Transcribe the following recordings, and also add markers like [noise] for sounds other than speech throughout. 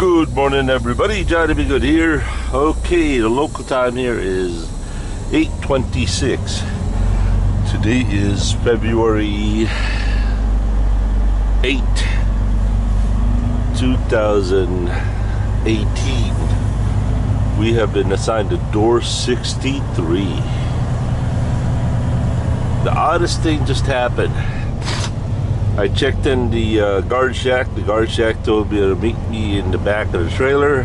Good morning, everybody. Johnny Be Good here. Okay, the local time here is 8:26. Today is February 8, 2018. We have been assigned to door 63. The oddest thing just happened. I checked in the uh, guard shack. The guard shack told me to meet me in the back of the trailer.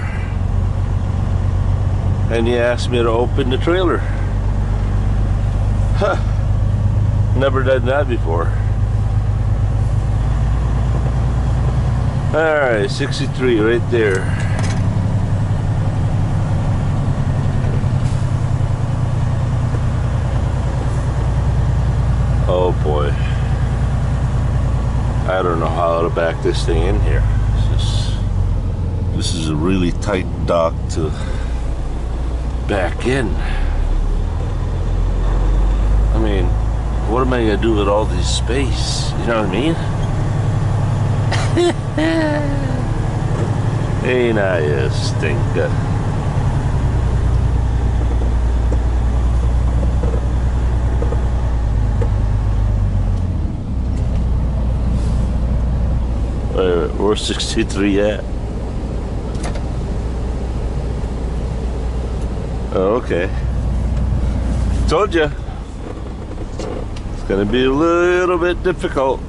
And he asked me to open the trailer. Huh. Never done that before. Alright, 63 right there. Oh boy. I don't know how to back this thing in here. Just, this is a really tight dock to back in. I mean, what am I gonna do with all this space? You know what I mean? [laughs] Ain't I a stinker? Uh, Wait, where's 63 at? Oh, okay. Told you. It's gonna be a little bit difficult.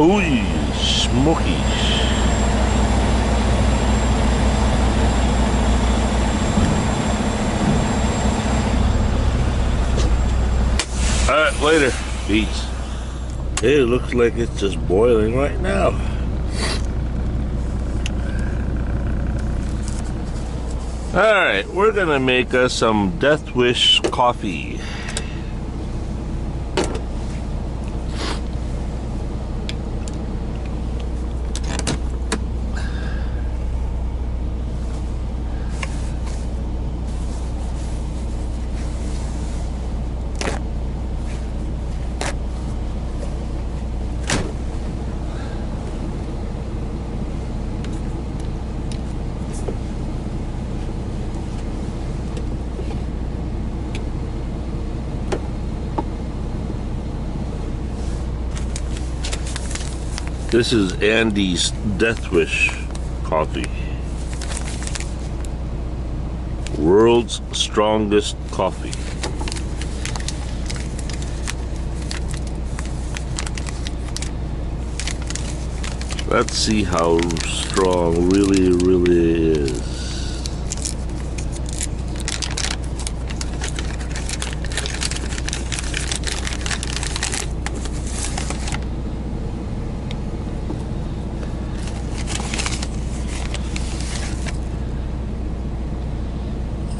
Ooh, smokies. Alright, later. Beats. It looks like it's just boiling right now. Alright, we're gonna make us some Death Wish coffee. This is Andy's Death Wish coffee. World's strongest coffee. Let's see how strong really, really is.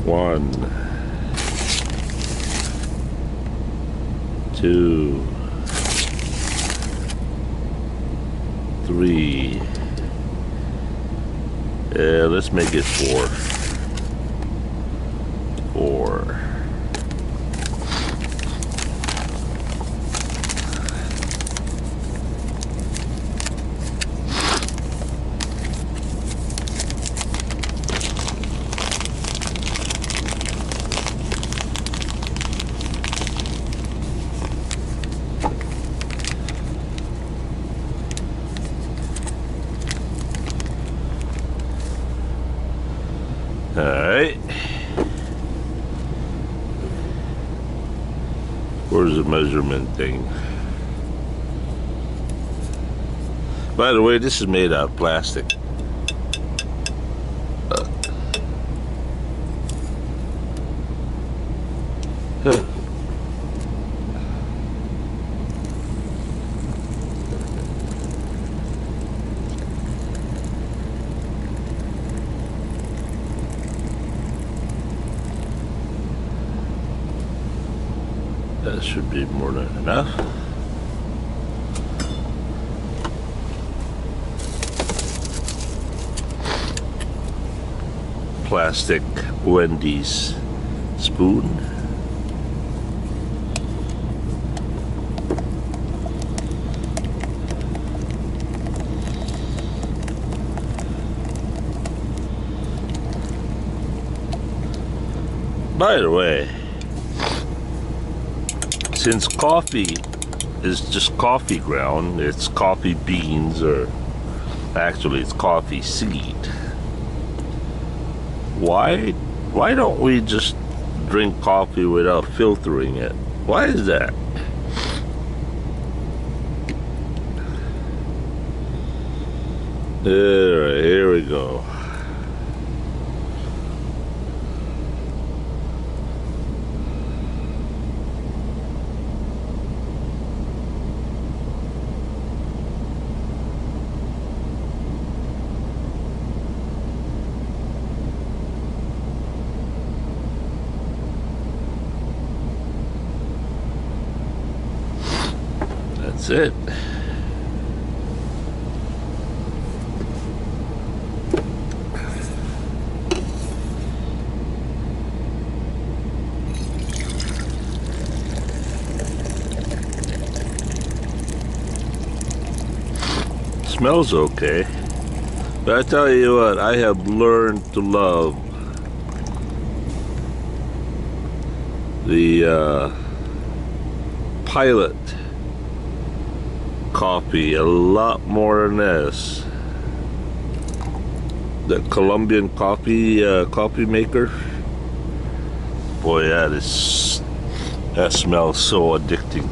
One, two, three. Yeah, let's make it. Four. A measurement thing. By the way, this is made out of plastic. That should be more than enough. Plastic Wendy's spoon. By the way, since coffee is just coffee ground, it's coffee beans, or actually, it's coffee seed. Why, why don't we just drink coffee without filtering it? Why is that? Alright, here we go. That's it. Smells okay. But I tell you what, I have learned to love the uh, pilot coffee a lot more than this. The Colombian coffee uh, coffee maker. Boy, that is that smells so addicting.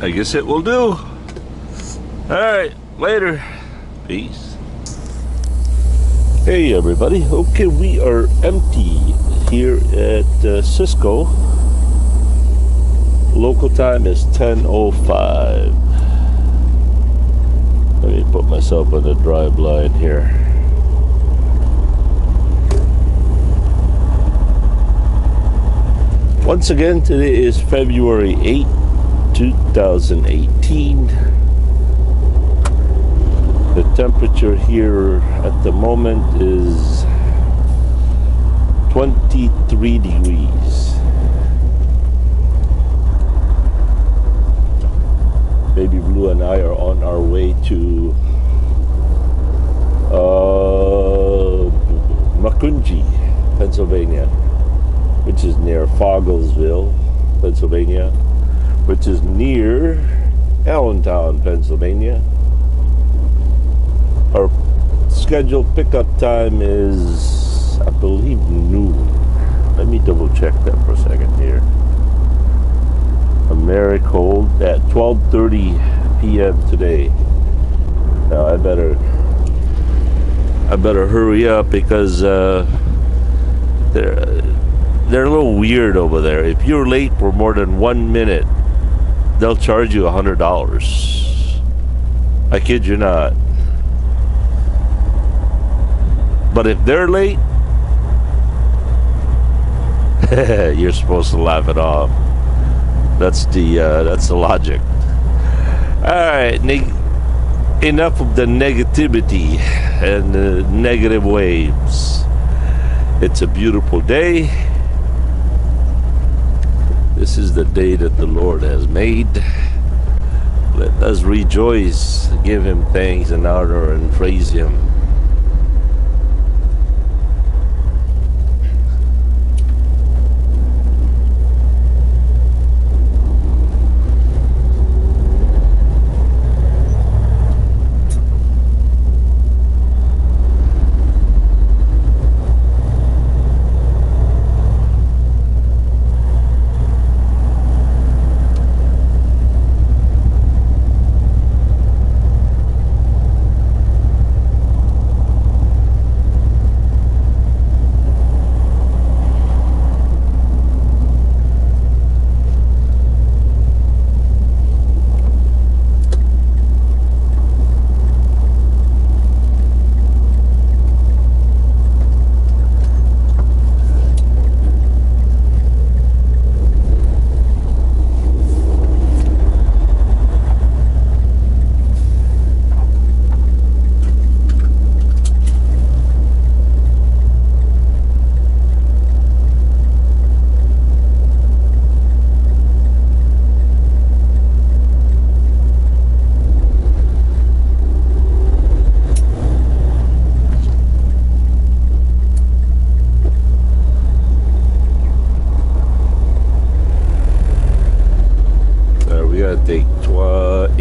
I guess it will do. All right, later. Peace. Hey everybody. Okay, we are empty here at uh, Sysco. Local time is 10:05. Let me put myself on the drive line here. Once again, today is February 8, 2018 the temperature here at the moment is 23 degrees. Baby Blue and I are on our way to uh, Macungie, Pennsylvania, which is near Fogelsville, Pennsylvania, which is near Allentown, Pennsylvania. Our scheduled pickup time is, I believe, noon. Let me double check that for a second here. Americold at 12:30 p.m. today. Now I better, I better hurry up because uh, they're they're a little weird over there. If you're late for more than one minute, they'll charge you a hundred dollars. I kid you not. But if they're late, [laughs] you're supposed to laugh it off. That's the uh, that's the logic. All right, enough of the negativity and the negative waves. It's a beautiful day. This is the day that the Lord has made. Let us rejoice, give Him thanks and honor, and praise Him.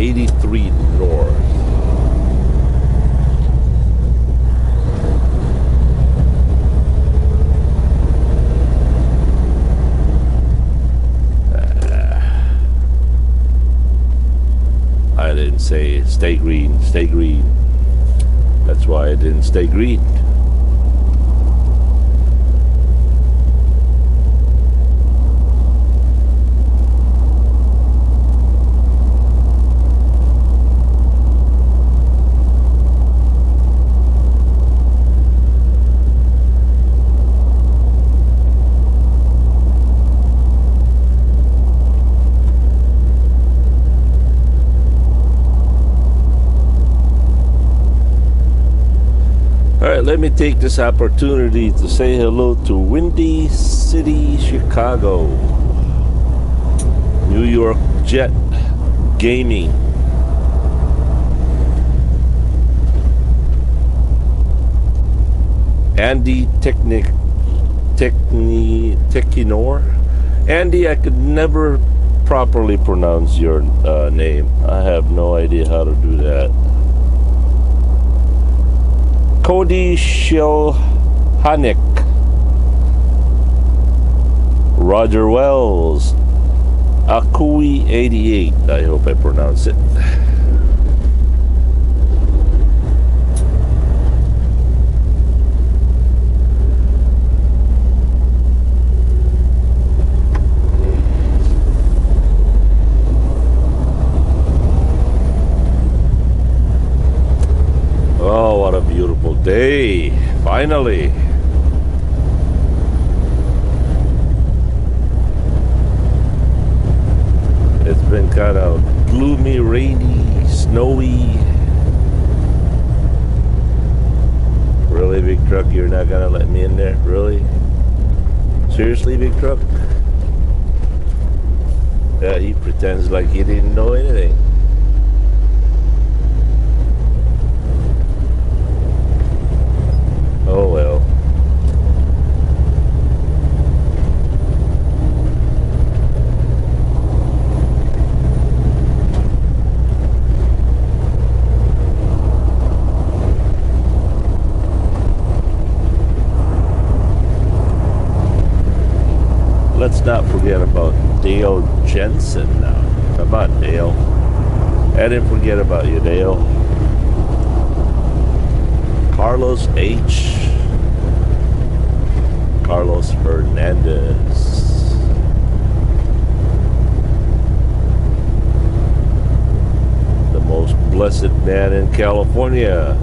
83 North. Uh, I didn't say stay green, stay green. That's why I didn't stay green. Let me take this opportunity to say hello to Windy City, Chicago, New York Jet Gaming. Andy Technic Techni Techinor. Andy, I could never properly pronounce your uh, name. I have no idea how to do that. Cody Shilhanik, Roger Wells, Akui88. I hope I pronounce it. Oh, what a day. Finally. It's been kind of gloomy, rainy, snowy. Really, big truck? You're not gonna let me in there? Really? Seriously, big truck? Yeah, he pretends like he didn't know anything. Oh well. Let's not forget about Dale Jensen now. Come on, Dale. I didn't forget about you, Dale. Carlos H. Carlos Hernandez. The most blessed man in California.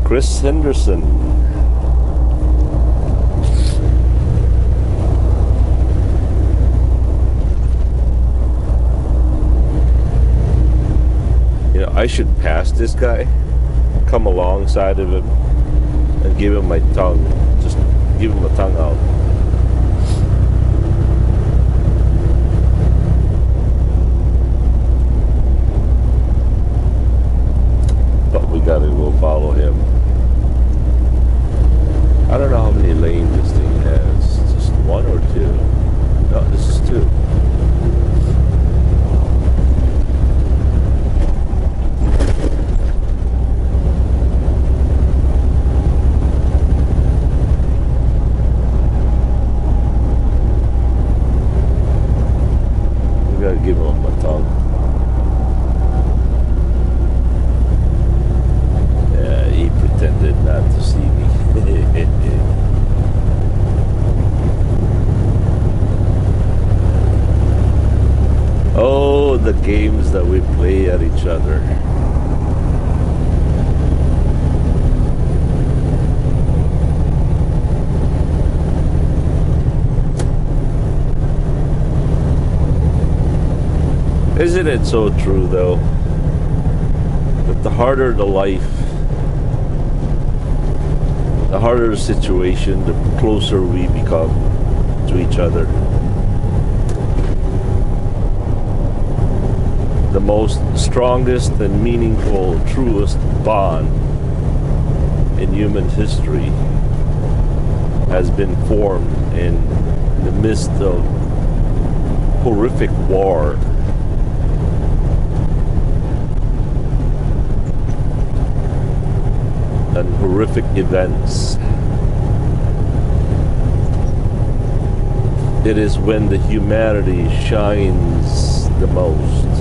[laughs] Chris Henderson. I should pass this guy, come alongside of him, and give him my tongue. Just give him a tongue out. But we gotta go follow him. I don't know how many lanes this thing has. Just one or two? No, this is two. We gotta give him a tongue. Yeah, he pretended not to see me. oh, the games at each other. Isn't it so true, though, that the harder the life, the harder the situation, the closer we become to each other. The most strongest and meaningful, truest bond in human history has been formed in the midst of horrific war. And horrific events. It is when the humanity shines the most.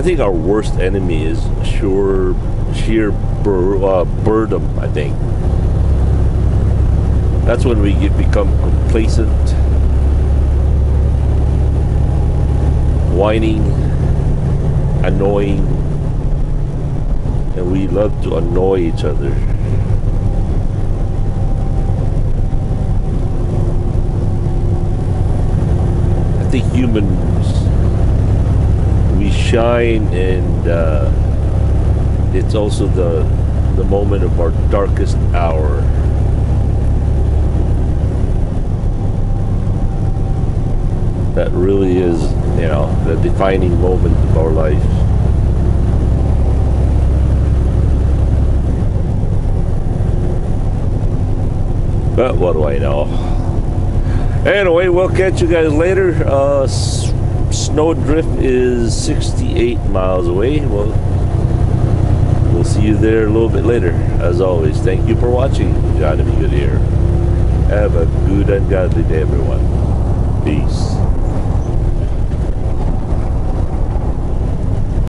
I think our worst enemy is sure sheer bur- uh, boredom. I think that's when we get, become complacent, whining, annoying, and we love to annoy each other. I think humans shine, and uh, it's also the the moment of our darkest hour. That really is, you know, the defining moment of our life. But what do I know? Anyway, we'll catch you guys later. Uh, Snowdrift is 68 miles away. Well, we'll see you there a little bit later. As always, thank you for watching. Johnny B. Good here. Have a good and godly day, everyone.